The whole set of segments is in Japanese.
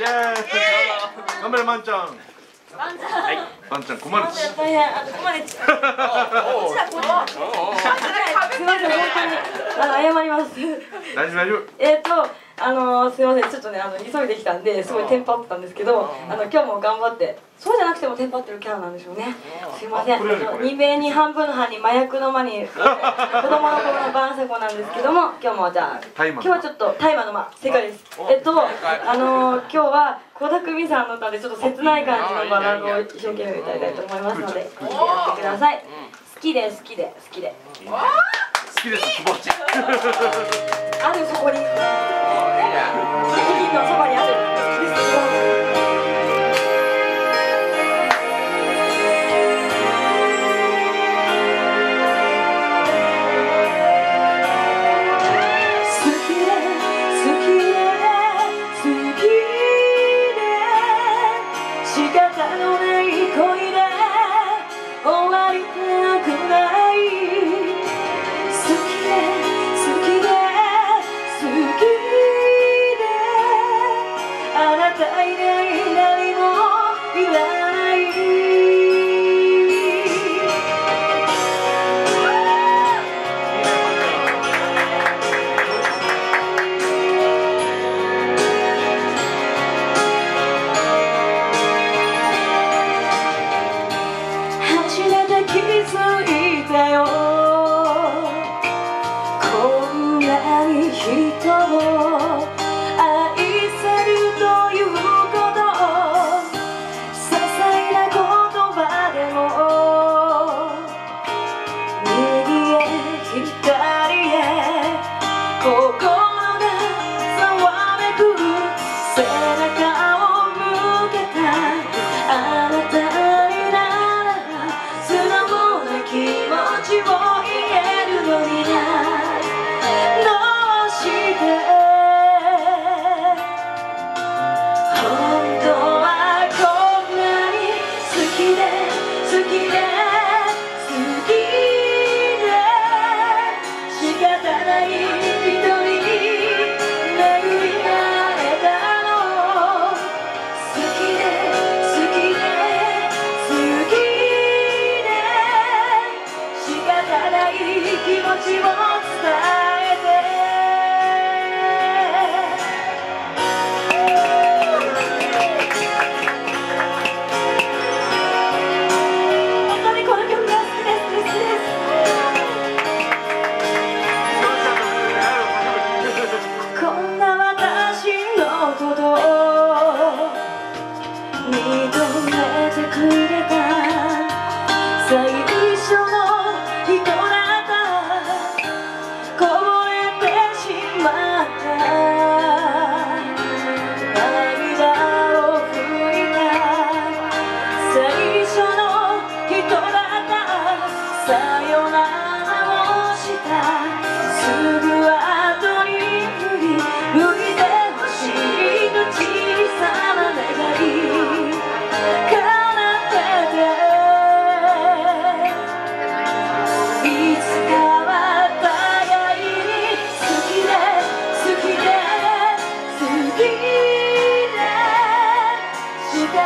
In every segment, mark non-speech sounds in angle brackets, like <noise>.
頑張れまんちゃん。ワンちゃん。はいまんちゃん困るし。大変。あここ。ちだこっちだすみません本当に。あの謝ります。大丈夫大丈夫。えっとあのすみませんちょっとねあの急いできたんですごいテンパってたんですけどあの今日も頑張ってそうじゃなくてもテンパってるキャラなんでしょうね。すいません。二名に半分の半に麻薬の間に子供の頃のバンセコなんですけども今日もじゃあ今日はちょっと大麻の間正解です。えっとあの今日は倖田來未さんの歌でちょっと切ない感じのバラードを一生懸命歌いたいと思いますので聞いてやってください。好きで好きで好きで。好きです気持ち。あるそこに。<laughs> 駅 <laughs> のそばにあるて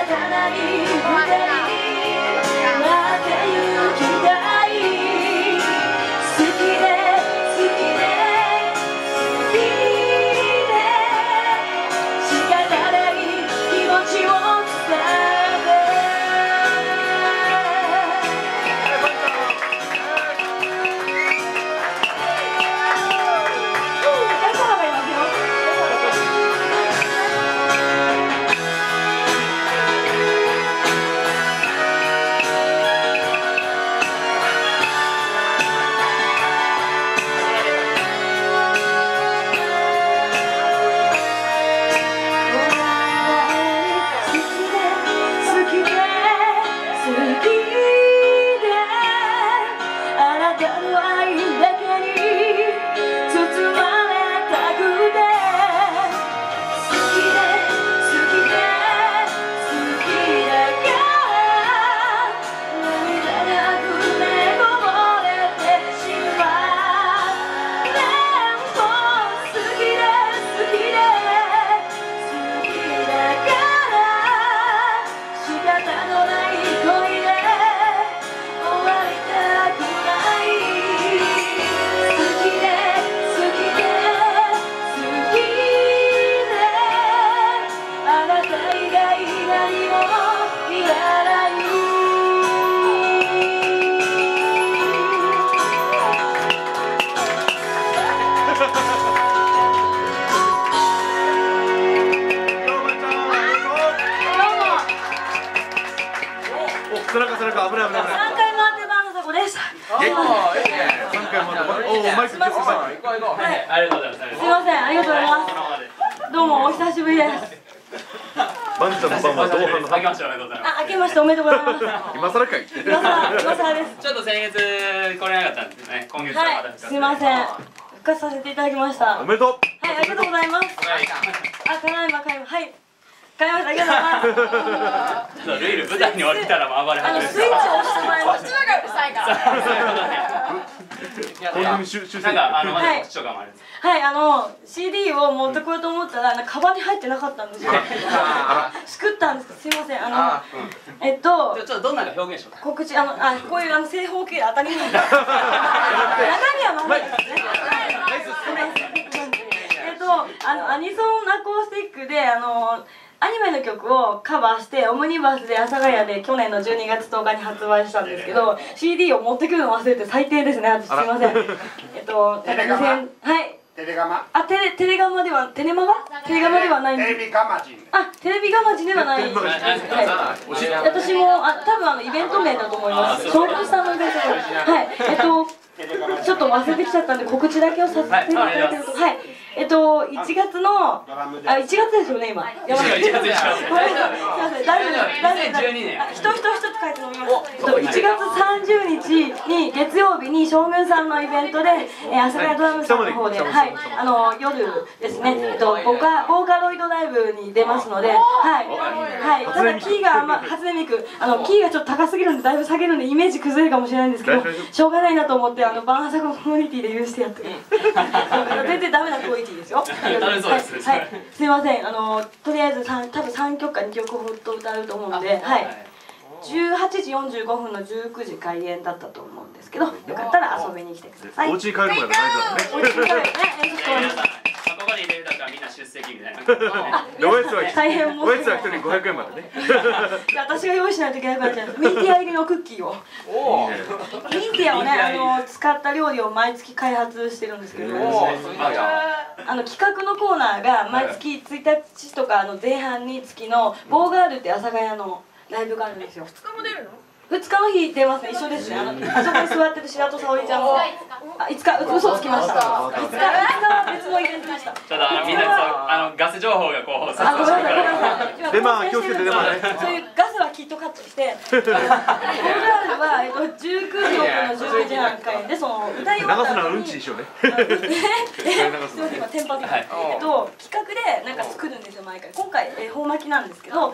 ないすいません。マイク。行こう行こう。はい。ありがとうございます。すいません。ありがとうございます。どうもお久しぶりですバンちゃんの番は同伴の。あけましておめでとうございまあ明けましておめでとうございます。今更かい。今更今更です。すちょっと先月来れなかったんですね今月はまたはい。すい。ません復活させていただきました。はいおめでとう。ありがとうございますはい。あただい。ま買いまはい買いました。ありがとうございますルイル舞台に降りたらもう暴れ始める。スイッチを押してもらいました <laughs> がうるさいから。そういうことね本当に修修正。なんかあのまはいあるんです？はいあの CD を持ってこようと思ったらなんかカバンに入ってなかったんですよ。すくったんです。すいません。あのあえっとちょっとどんな表現しようか告知あのあこういうあの正方形当たり前中身は丸い。ですねえっとあのアニソンアコースティックであのアニメの曲をカバーしてオムニバスで阿佐ヶ谷で去年の12月10日に発売したんですけど CD を持ってくるの忘れて最低ですね。私すいません。<laughs> えっとなんかテレガマ？2000はい。テレガマ？あテレテレガマではテレマガテレガマではないんです。テレビガマジン。あテレビガマジではないはい。私もあ多分あのイベント名だと思います。将軍さんのイベント名はい。えっとちょっと忘れてきちゃったんで告知だけをさせていただいてるとはいえっと1月のあ1月ですよね今。やばい。1月でしょごめんなさい大丈夫大丈夫2012年。あ人人一つ書いて飲みますえっと1月30日に月曜日に将軍さんのイベントでえー阿佐ヶ谷ドラムさんの方ではい。あの夜ですね。えっとボカボーカロイドライブに出ますのではい。はい。ただキーがま初音ミク。あのキーがちょっと高すぎるんでだいぶ下げるんでイメージ崩れるかもしれないんですけどしょうがないなと思ってあのバンハサココミュニティで許してやって。る全然ダメなクオリティですよ。<laughs> ダメそうですはい、はい、すいません。あのとりあえず三多分3曲か2曲ほど歌うと思うんではい。18時45分の19時開演だったと思うんですけどよかったら遊びに来てください。お家に帰るまでの間だね。お家に帰る。ね演奏皆さんまあ人たちはみんな出席みたいなで。おやつは大変おや一人500円までね。私が用意しないといけなくなっちゃう。んですミンティア入りのクッキーを。おおミンティアをねあの使った料理を毎月開発してるんですけど。あの企画のコーナーが毎月1日とかの前半に月のボーガールって阿佐ヶ谷のライブがあるんですよ。2日も出るの？2日の日出ますね。一緒ですね。あのあそこに座ってる白戸沙織ちゃんも。あ5日う嘘つきました。5日5日は別のイベントでしたちょっとあのみんなそうあのガス情報がこうあごめんなさいごめん。なさ出番気をつけて出番ね。そういうガスはきっとカットして。ボーガールは、えっと、19時オープンの19時半開演で <laughs> その歌い終わ流すならった後にうんちにしようね。<laughs> ええすみません今テンパって、はい。えっと企画でなんか作るんですよ毎回。今回恵方巻きなんですけど